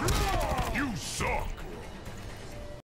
Roar!